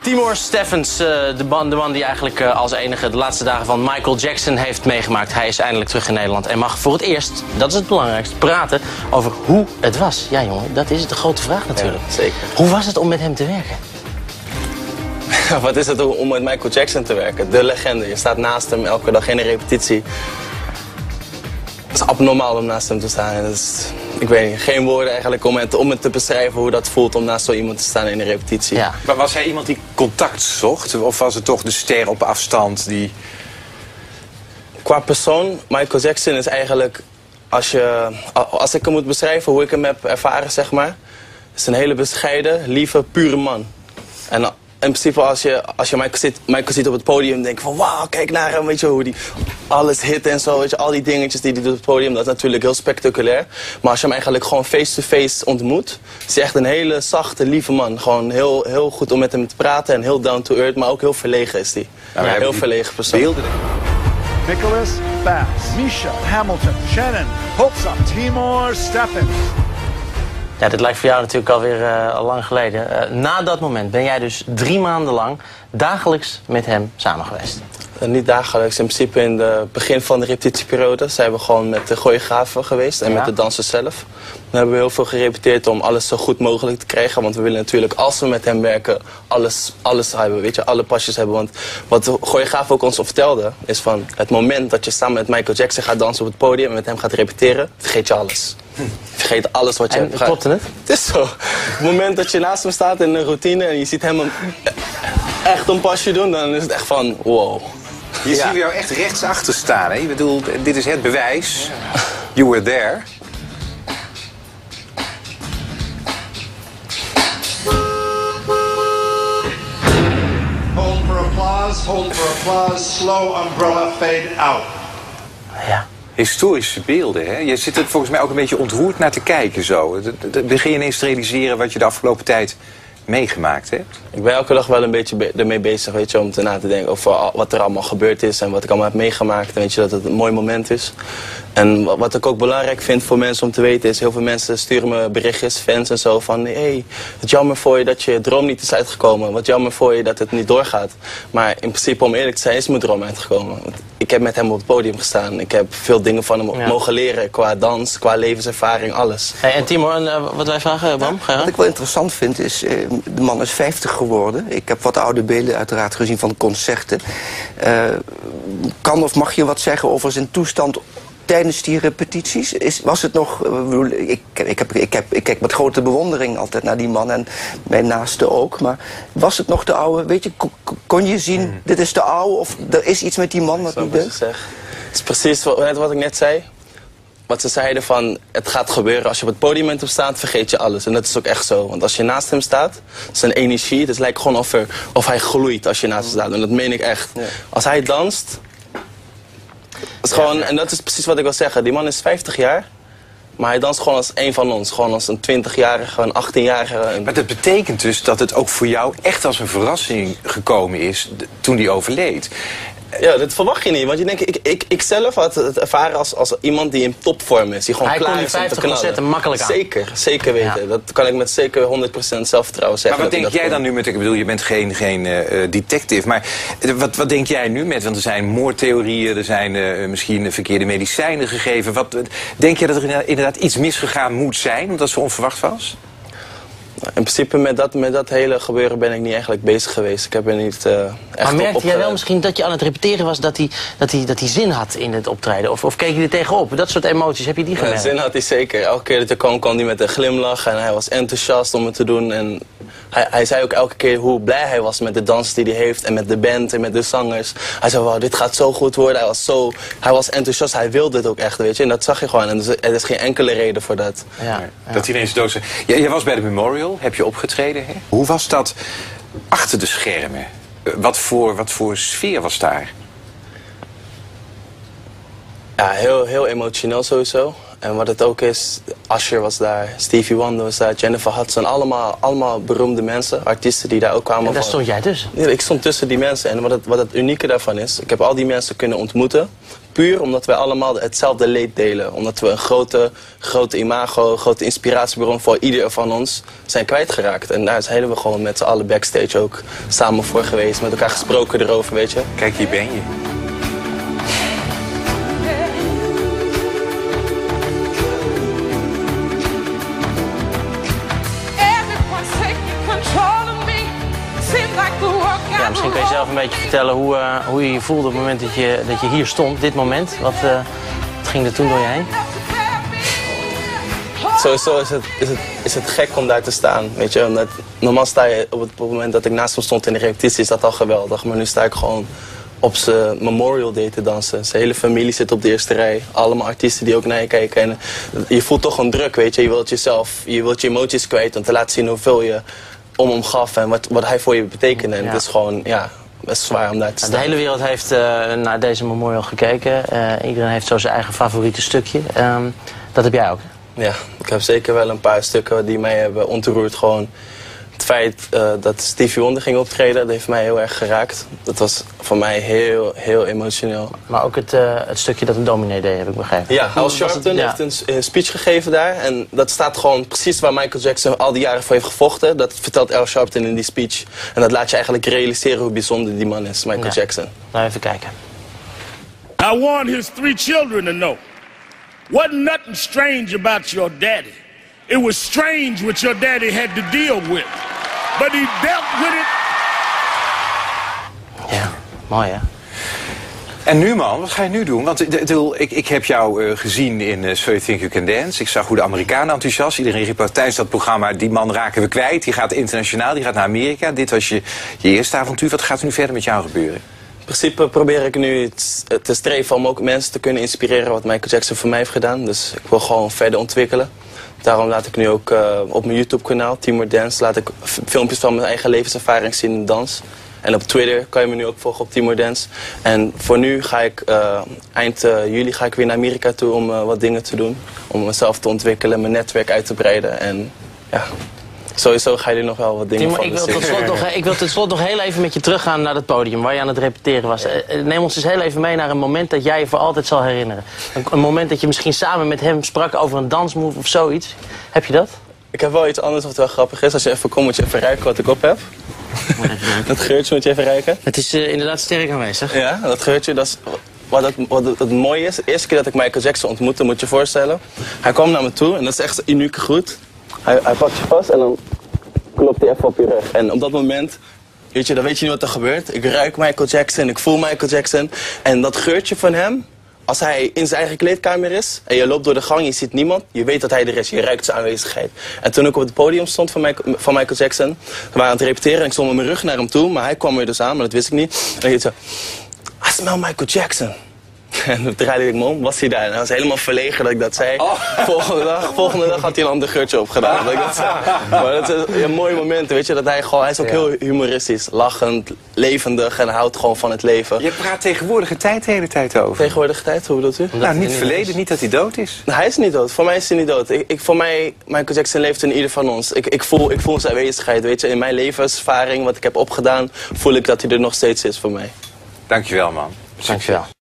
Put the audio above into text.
Timor Steffens, eh, de man, de man die eigenlijk eh, als enige de laatste dagen van Michael Jackson heeft meegemaakt. Hij is eindelijk terug in Nederland en mag voor het eerst, dat is het belangrijkste, praten over hoe het was. Ja jongen, dat is de grote vraag natuurlijk. Ja, zeker. Hoe was het om met hem te werken? Wat is het om met Michael Jackson te werken? De legende. Je staat naast hem elke dag in een repetitie. Het is abnormaal om naast hem te staan. Is, ik weet niet, geen woorden eigenlijk om het, om het te beschrijven hoe dat voelt om naast zo iemand te staan in een repetitie. Ja. Maar was hij iemand die contact zocht? Of was het toch de ster op afstand die... Qua persoon, Michael Jackson is eigenlijk, als, je, als ik hem moet beschrijven hoe ik hem heb ervaren, zeg maar, is een hele bescheiden, lieve, pure man. En in principe als je, als je Michael, ziet, Michael ziet op het podium, denk je van wauw, kijk naar hem, weet je, hoe die alles hit en zo, weet je, al die dingetjes die hij doet op het podium, dat is natuurlijk heel spectaculair. Maar als je hem eigenlijk gewoon face-to-face ontmoet, is hij echt een hele zachte, lieve man. Gewoon heel, heel goed om met hem te praten en heel down to earth, maar ook heel verlegen is hij. Ja, heel verlegen persoon. Beelden. Nicholas Bass, Misha Hamilton, Shannon, Hopsa, Timor Steffens. Ja, dit lijkt voor jou natuurlijk alweer uh, al lang geleden. Uh, na dat moment ben jij dus drie maanden lang dagelijks met hem samen geweest. Uh, niet dagelijks, in principe in het begin van de repetitieperiode zijn we gewoon met de choreografen geweest en Ja. met de dansers zelf. Dan hebben we heel veel gerepeteerd om alles zo goed mogelijk te krijgen. Want we willen natuurlijk, als we met hem werken, alles, alles hebben, weet je, alle pasjes hebben. Want wat de choreograaf ook ons vertelde, is van het moment dat je samen met Michael Jackson gaat dansen op het podium en met hem gaat repeteren, vergeet je alles. Je vergeet alles wat je En hebt gedaan. klopte het? Het is zo. Het moment dat je naast hem staat in een routine en je ziet hem een, echt een pasje doen, dan is het echt van wow. Je ziet jou echt rechtsachter staan. Hè? Ik bedoel, dit is het bewijs. You were there. Hold for applause, hold for applause, slow umbrella fade out. Historische beelden, hè? Je zit er volgens mij ook een beetje ontroerd naar te kijken zo. Begin je ineens te realiseren wat je de afgelopen tijd meegemaakt hebt? Ik ben elke dag wel een beetje be- ermee bezig, weet je, om te na te denken over wat er allemaal gebeurd is en wat ik allemaal heb meegemaakt. Weet je dat het een mooi moment is. En wa- wat ik ook belangrijk vind voor mensen om te weten is, heel veel mensen sturen me berichtjes, fans en zo, van hé, hey, het jammer voor je dat je droom niet is uitgekomen. Wat jammer voor je dat het niet doorgaat. Maar in principe, om eerlijk te zijn, is mijn droom uitgekomen. Ik heb met hem op het podium gestaan. Ik heb veel dingen van hem Ja. mogen leren, qua dans, qua levenservaring, alles. Hey, en Timor, en, eh, wat wij vragen, Bram? Wat ik wel interessant vind is, eh, de man is 50 geworden. Ik heb wat oude beelden uiteraard gezien van concerten. Eh, kan of mag je wat zeggen over zijn toestand tijdens die repetities? Is, was het nog... eh, ik, ik, heb, ik, heb, ik kijk met grote bewondering altijd naar die man en mijn naaste ook. Maar was het nog de oude... Weet je, kon, je zien, dit is de oude of er is iets met die man wat niet deugt? Het is precies wat, net wat ik net zei. Wat ze zeiden van, het gaat gebeuren. Als je op het podium bent op staat, vergeet je alles. En dat is ook echt zo. Want als je naast hem staat, zijn energie... Het lijkt gewoon of, er, of hij gloeit als je naast hem staat. En dat meen ik echt. Als hij danst... Is gewoon, en dat is precies wat ik wil zeggen. Die man is 50 jaar... Maar hij danst gewoon als een van ons. Gewoon als een 20-jarige, een 18-jarige. En- Maar dat betekent dus dat het ook voor jou echt als een verrassing gekomen is toen die overleed. Ja, dat verwacht je niet. Want je denkt, ik, ik, ik zelf had het ervaren als, als iemand die in topvorm is. Die gewoon Hij klaar kon die is om te 50 knallen. concerten makkelijk aan. Zeker, zeker weten. Ja. Dat kan ik met zeker 100% zelfvertrouwen zeggen. Maar wat dat denk dat jij dan nu met... Ik bedoel, je bent geen, geen eh, eh, detective, maar wat, wat denk jij nu met... Want er zijn moordtheorieën, er zijn eh, misschien verkeerde medicijnen gegeven. Wat, denk je dat er inderdaad- iets misgegaan moet zijn, omdat zo onverwacht was? In principe met dat, met dat hele gebeuren ben ik niet eigenlijk bezig geweest. Ik heb er niet eh echt Maar op merkte jij wel misschien dat je aan het repeteren was dat hij, dat hij, dat hij zin had in het optreden? Of, of keek je er tegenop? Dat soort emoties, heb je die Ja, gemerkt? zin had hij zeker. Elke keer dat hij kwam, kwam hij met een glimlach en hij was enthousiast om het te doen. En hij, hij zei ook elke keer hoe blij hij was met de dans die hij heeft en met de band en met de zangers. Hij zei, wow, dit gaat zo goed worden. Hij was, zo, hij was enthousiast, hij wilde het ook echt, weet je. En dat zag je gewoon. En dus, er is geen enkele reden voor dat. Ja, ja. Dat hij ineens dood is. Jij was bij de Memorial, heb je opgetreden. Hè? Hoe was dat achter de schermen? Eh, Wat voor, wat voor sfeer was daar? Ja, heel, heel emotioneel sowieso. En wat het ook is, Asher was daar, Stevie Wonder was daar, Jennifer Hudson. Allemaal, allemaal beroemde mensen, artiesten die daar ook kwamen. En daar van- stond jij tussen. Ja, ik stond tussen die mensen en wat het, wat het unieke daarvan is, ik heb al die mensen kunnen ontmoeten. Puur omdat wij allemaal hetzelfde leed delen. Omdat we een grote, grote imago, grote inspiratiebron voor ieder van ons zijn kwijtgeraakt. En daar zijn we gewoon met z'n allen backstage ook samen voor geweest. Met elkaar gesproken erover, weet je. Kijk, hier ben je. Beetje vertellen hoe, eh, hoe je je voelde op het moment dat je, dat je hier stond, dit moment. Wat, eh, wat ging er toen door je heen? Sowieso is het, is, het, is het gek om daar te staan, weet je. Omdat, normaal sta je op het, op het moment dat ik naast hem stond in de repetitie, is dat al geweldig. Maar nu sta ik gewoon op zijn Memorial Day te dansen. Zijn hele familie zit op de eerste rij. Allemaal artiesten die ook naar je kijken. En je voelt toch een druk, weet je. Je wilt jezelf, je wilt je emoties kwijt om te laten zien hoeveel je om hem gaf en wat, wat hij voor je betekende. En Ja. het is gewoon, ja, best zwaar om daar te staan. De hele wereld heeft eh, naar deze memorial gekeken. Eh, iedereen heeft zo zijn eigen favoriete stukje. Ehm, dat heb jij ook. Ja, ik heb zeker wel een paar stukken die mij hebben ontroerd. Gewoon het feit eh, dat Stevie Wonder ging optreden, dat heeft mij heel erg geraakt. Dat was voor mij heel, heel emotioneel. Maar ook het, eh, het stukje dat een dominee deed, heb ik begrepen. Ja, Al Sharpton ja. heeft een, speech gegeven daar. En dat staat gewoon precies waar Michael Jackson al die jaren voor heeft gevochten. Dat vertelt Al Sharpton in die speech. En dat laat je eigenlijk realiseren hoe bijzonder die man is, Michael Ja. Jackson. Nou, even kijken. I want his three children to know. Wasn't nothing strange about your daddy. It was strange what your daddy had to deal with. But he dealt with it mooi hè? En nu man, wat ga je nu doen? Want ik, ik, ik heb jou eh, gezien in eh, So You Think You Can Dance. Ik zag hoe de Amerikanen enthousiast. Iedereen riep tijdens dat programma, die man raken we kwijt. Die gaat internationaal, die gaat naar Amerika. Dit was je, je eerste avontuur. Wat gaat er nu verder met jou gebeuren? In principe probeer ik nu te streven om ook mensen te kunnen inspireren wat Michael Jackson voor mij heeft gedaan. Dus ik wil gewoon verder ontwikkelen. Daarom laat ik nu ook eh, op mijn YouTube kanaal, Teamwork Dance, laat ik filmpjes van mijn eigen levenservaring zien in dans. En op Twitter kan je me nu ook volgen op Teamwork Dance. En voor nu ga ik eh, eind eh, juli ga ik weer naar Amerika toe om eh, wat dingen te doen. Om mezelf te ontwikkelen, mijn netwerk uit te breiden. En ja, sowieso ga je er nog wel wat dingen Timo, van ik wil, tot slot nog, ik wil tot slot nog heel even met je teruggaan naar het podium waar je aan het repeteren was. Neem ons eens heel even mee naar een moment dat jij je voor altijd zal herinneren. Een, een moment dat je misschien samen met hem sprak over een dansmove of zoiets. Heb je dat? Ik heb wel iets anders wat wel grappig is. Als je even komt, moet je even ruiken wat ik op heb. Dat geurtje moet je even ruiken. Het is eh, inderdaad sterk aanwezig. Ja, dat geurtje, dat is wat het, wat het, het mooie is. De eerste keer dat ik Michael Jackson ontmoette, moet je je voorstellen. Hij kwam naar me toe en dat is echt een unieke groet. Hij, hij pakt je vast en dan klopt hij even op je rug. En op dat moment, weet je, dan weet je niet wat er gebeurt. Ik ruik Michael Jackson, ik voel Michael Jackson. En dat geurtje van hem, als hij in zijn eigen kleedkamer is en je loopt door de gang, je ziet niemand, je weet dat hij er is, je ruikt zijn aanwezigheid. En toen ik op het podium stond van Michael, Jackson, we waren aan het repeteren en ik stond met mijn rug naar hem toe, maar hij kwam er dus aan, maar dat wist ik niet. En ik zo, I smell Michael Jackson. En toen draaide ik me om, was hij daar. En hij was helemaal verlegen dat ik dat zei. Volgende, dag, volgende dag had hij een ander geurtje opgedaan. Dat ik dat zei. Maar dat is een mooi moment, weet je. Dat hij, gewoon, hij is ook heel humoristisch, lachend, levendig en houdt gewoon van het leven. Je praat tegenwoordige tijd de hele tijd over. Tegenwoordige tijd, hoe bedoelt u? nou, niet verleden, niet dat hij dood is. Nou, hij is niet dood. Voor mij is hij niet dood. Ik, ik, voor mij, Michael Jackson leeft in ieder van ons. Ik, ik, voel, ik voel zijn aanwezigheid, weet je. In mijn levenservaring, wat ik heb opgedaan, voel ik dat hij er nog steeds is voor mij. Dankjewel man. Dankjewel.